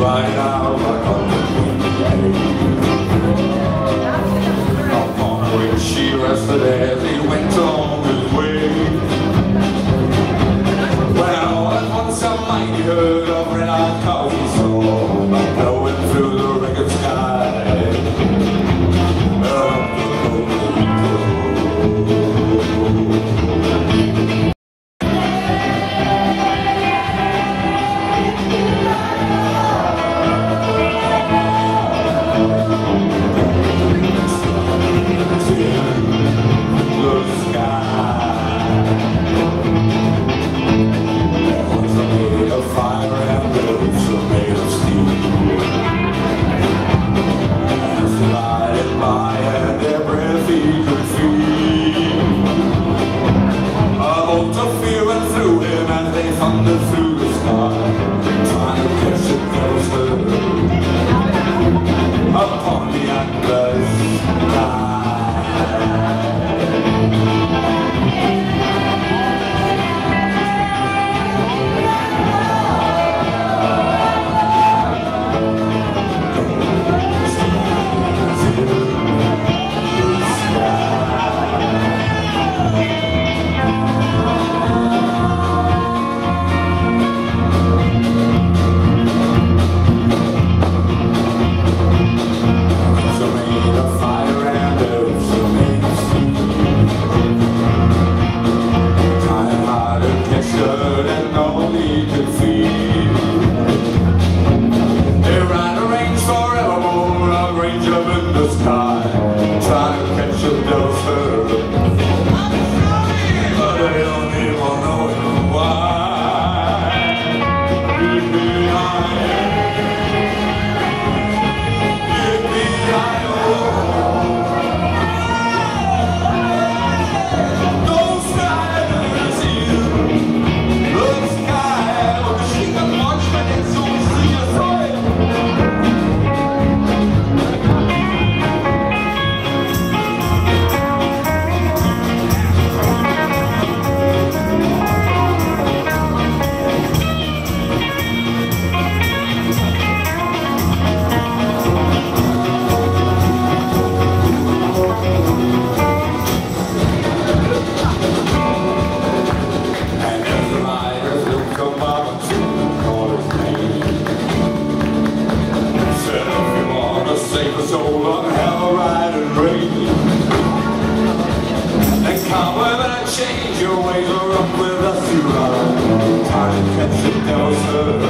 right now like on the. Upon which she rested as he went on his way. Well, at once heard of red. the sky to catch a lover I can see